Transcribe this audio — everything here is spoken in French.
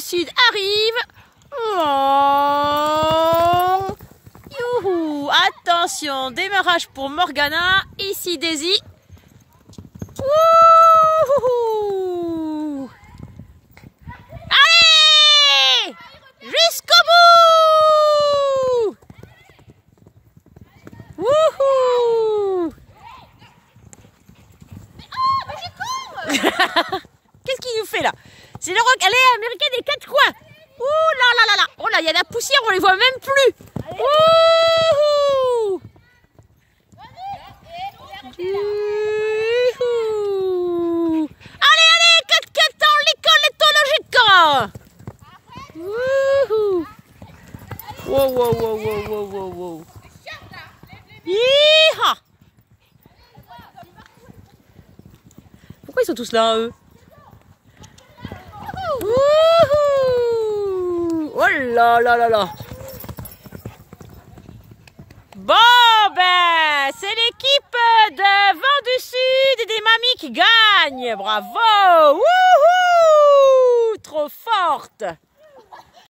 Sud arrive. Oh. Attention, démarrage pour Morgana. Ici Daisy. Wouhou Allez! Jusqu'au bout! Wouhou! Qu'est-ce qu'il nous fait là? C'est le rock. Allez, américain des quatre coins. Ouh là là là là. Oh là, il y a la poussière, on les voit même plus. Wouhou Youhou. Allez, allez, 4 4 ans, l'école éthologique. Wouhou. Wow, wow, wow, wow, wow, wow, wow. Pourquoi ils sont tous là, eux Wouhou Oh là là là là. Bon ben, c'est l'équipe de Vent du Sud et des mamies qui gagne. Bravo. Wouhou. Trop forte